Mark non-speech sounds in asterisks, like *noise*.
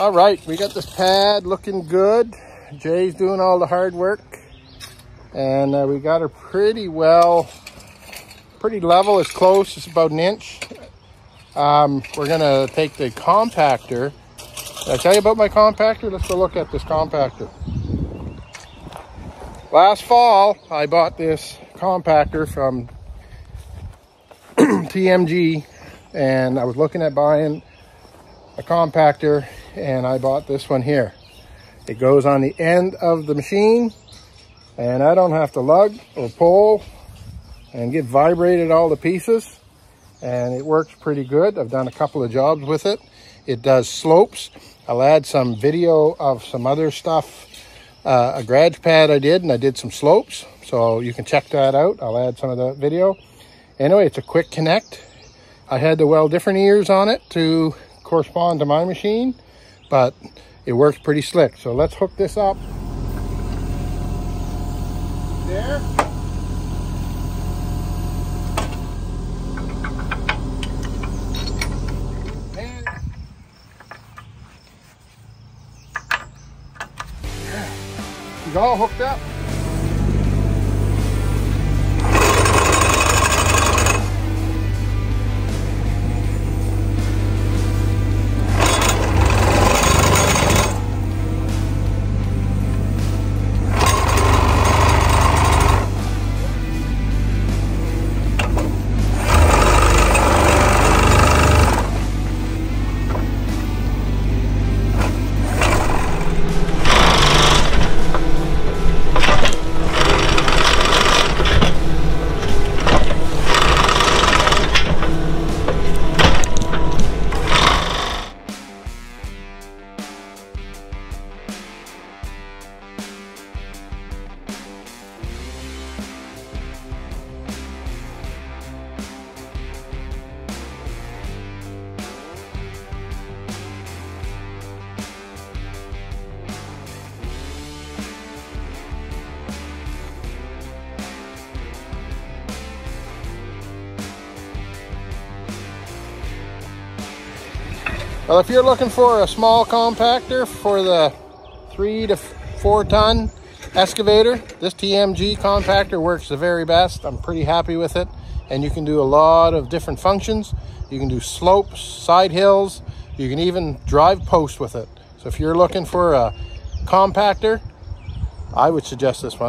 All right, we got this pad looking good. Jay's doing all the hard work. And uh, we got her pretty well, pretty level. It's close, it's about an inch. Um, we're gonna take the compactor. Did I tell you about my compactor? Let's go look at this compactor. Last fall, I bought this compactor from *clears throat* TMG and I was looking at buying a compactor and I bought this one here. It goes on the end of the machine and I don't have to lug or pull and get vibrated all the pieces and it works pretty good. I've done a couple of jobs with it. It does slopes. I'll add some video of some other stuff. Uh, a garage pad I did and I did some slopes. So you can check that out. I'll add some of the video. Anyway, it's a quick connect. I had to weld different ears on it to correspond to my machine, but it works pretty slick. So let's hook this up. There. And He's all hooked up. Well, if you're looking for a small compactor for the three to four ton excavator, this TMG compactor works the very best. I'm pretty happy with it. And you can do a lot of different functions. You can do slopes, side hills. You can even drive post with it. So if you're looking for a compactor, I would suggest this one.